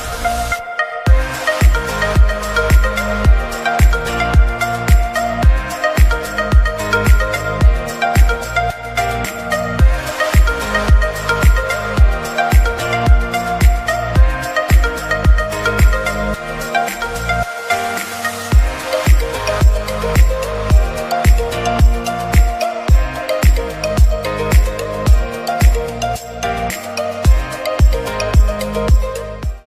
Bye.